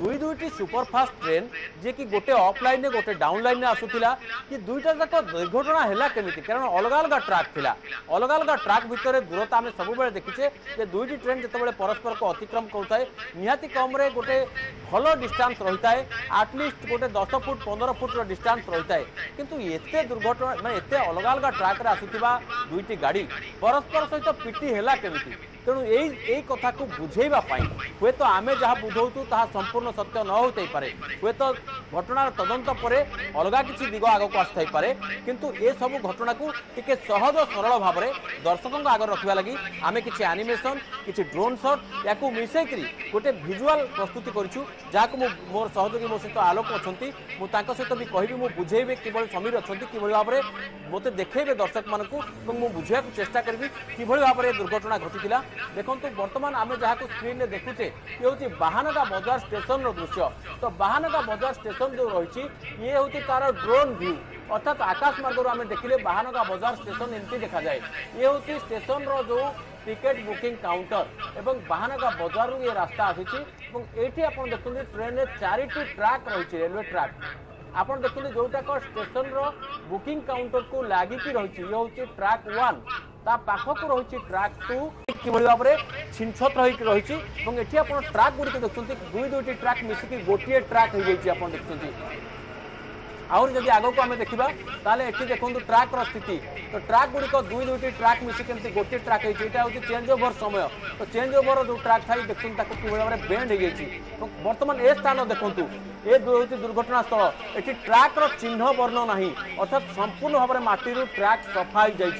দুই দুইটি সুপরফাষ্ট ট্রেন ଯିଏକି ଗୋଟେ ଅଫ୍ଲାଇନ୍ରେ ଗୋଟେ ଡାଉନ୍ଲାଇନ୍ରେ ଆସୁଥିଲା କି ଦୁଇଟା ଯାକ ଦୁର୍ଘଟଣା ହେଲା କେମିତି କାରଣ ଅଲଗା ଅଲଗା ଟ୍ରାକ୍ ଥିଲା ଅଲଗା ଅଲଗା ଟ୍ରାକ୍ ଭିତରେ ଦୂରତା ଆମେ ସବୁବେଳେ ଦେଖିଛେ ଯେ ଦୁଇଟି ଟ୍ରେନ୍ ଯେତେବେଳେ ପରସ୍ପରକୁ ଅତିକ୍ରମ କରୁଥାଏ ନିହାତି କମ୍ରେ ଗୋଟେ ଭଲ ଡିଷ୍ଟାନ୍ସ ରହିଥାଏ ଆଟଲିଷ୍ଟ ଗୋଟେ ଦଶ ଫୁଟ ପନ୍ଦର ଫୁଟର ଡିଷ୍ଟାନ୍ସ ରହିଥାଏ କିନ୍ତୁ ଏତେ ଦୁର୍ଘଟଣା ମାନେ ଏତେ ଅଲଗା ଅଲଗା ଟ୍ରାକ୍ରେ ଆସୁଥିବା ଦୁଇଟି ଗାଡ଼ି ପରସ୍ପର ସହିତ ପିଟି ହେଲା କେମିତି ତେଣୁ ଏଇ ଏଇ କଥାକୁ ବୁଝେଇବା ପାଇଁ ହୁଏତ ଆମେ ଯାହା ବୁଝଉଛୁ ତାହା সম্পূর্ণ সত্য ন হতেই পারে হুয়েত ঘটনার তদন্ত পরে অলগা কিছু দিগ আগুক আসিথাই পারে কিন্তু এসবু ঘটনাকে টিকি সহজ সরল ভাবে দর্শক আগে রাখা লাগি আমি কিছু আনিমেসন কিছু ড্রোন সট ইয়াকু মিশাইকি গোটে ভিজুয়াল প্রস্তুতি করছু যা মো সহযোগী মো সহ আলোক অনেক মু সহ বি কহবি মু বুঝাইবি কিভাবে সমীর অনেক কিভাবে ভাবে মতো দেখেবে দর্শক মানুষ এবং মু বুঝাইব চেষ্টা করবি কিভাবে ভাবে দুর্ঘটনা ঘটিলা দেখুন বর্তমান আমি যা স্ক্রিনে দেখুছে ইয়ে হচ্ছে বাহানগা বজার স্টেশন ଷ୍ଟେସନର ଦୃଶ୍ୟ ତ ବାହାନଗା ବଜାର ଷ୍ଟେସନ ଯେଉଁ ରହିଛି ଇଏ ହେଉଛି ତାର ଡ୍ରୋନ୍ ଭ୍ୟୁ ଅର୍ଥାତ୍ ଆକାଶ ମାର୍ଗରୁ ଆମେ ଦେଖିଲେ ବାହାନଗା ବଜାର ଷ୍ଟେସନ ଏମିତି ଦେଖାଯାଏ ଇଏ ହେଉଛି ଷ୍ଟେସନର ଯେଉଁ টিকেট বুকিং কাউন্টর এবং বাহানগা বজারু ইয়ে রাস্তা আসুচি এবং এইটি আপনার দেখুন ট্রেনের চারিটি ট্রাক রয়েছে রেলওয়ে ট্রাক আপনার দেখুন যেটাক স্টেসনর বুকিং কাউন্টরকু লাগিকি রয়েছে ইয়ে হচ্ছে ট্রাক ওয়ান তা পাখকু রয়েছে ট্রাক টু কিভাবে ভাবে ছিনছত রহিকি রয়েছে এবং এটি আপনার ট্রাক গুড়ি দেখুন দুই দুইটি ট্রাক মিশিকি গোটিয়ে ট্রাক হয়ে যাই আপনার দেখুন আহরি যদি আগুক আমি দেখা তাহলে এটি দেখুন ট্রাক্র স্থিতি তো ট্রাক গুড়ি দুই দুইটি ট্রাক মিশিকি এমনি গোটিয়ে ট্রাক হয়েছে এটা হচ্ছে চেঞ্জ ওভর সময় তো চেঞ্জ ওভর যে ট্রাক থাকে দেখুন তাকে কিভাবে ভাবে বেন্ড হয়ে যাই এবং বর্তমান এ স্থান দেখুন এ হচ্ছে দুর্ঘটনাস্থল এটি ট্রাক্র চিহ্ন বর্ণ না অর্থাৎ সম্পূর্ণ ভাবে মাটির ট্রাক সফা হয়ে যাই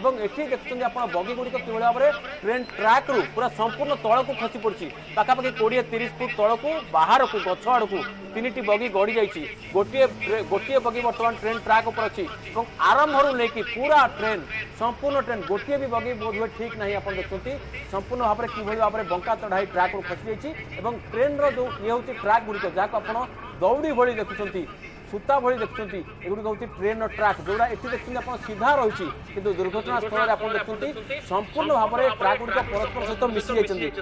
এবং এটি দেখুছেন আপনার বগি গুড়ি কিভাবে ভাবে ট্রেন ট্রাক রু পুরা সম্পূর্ণ তলক খসি পড়ছে পাখাপাখি কোড়িয়ে তিরিশ ফুট তলক বাহারক গছ আড়ক তিনটি বগি গড়ি যাই গোটিয়ে গোটিয়ে বগি বর্তমান ট্রেন ট্রাক উপর অছি এবং আরম্ভর নেই পুরা ট্রেন সম্পূর্ণ ট্রেন গোটিয়ে বি বগি বোধ হয়ে ঠিক না আপনার দেখুন সম্পূর্ণ ভাবে কিভাবে ভাবে বঙ্কা চড়াই ট্রাক খসি যাই এবং ট্রেন্র যে ইয়ে হচ্ছে ট্রাক গুড়ি যা আপনার ଦଉଡ଼ି ଭଳି ଦେଖୁଛନ୍ତି ସୂତା ଭଳି ଦେଖୁଛନ୍ତି ଏଗୁଡ଼ିକ ହେଉଛି ଟ୍ରେନ୍ର ଟ୍ରାକ୍ ଯେଉଁଟା ଏଠି ଦେଖୁଛନ୍ତି ଆପଣ ସିଧା ରହିଛି କିନ୍ତୁ ଦୁର୍ଘଟଣା ସ୍ଥଳରେ ଆପଣ ଦେଖୁଛନ୍ତି ସମ୍ପୂର୍ଣ୍ଣ ଭାବରେ ଟ୍ରାକ୍ ଗୁଡ଼ିକ ପରସ୍ପର ସହିତ ମିଶି ଯାଇଛନ୍ତି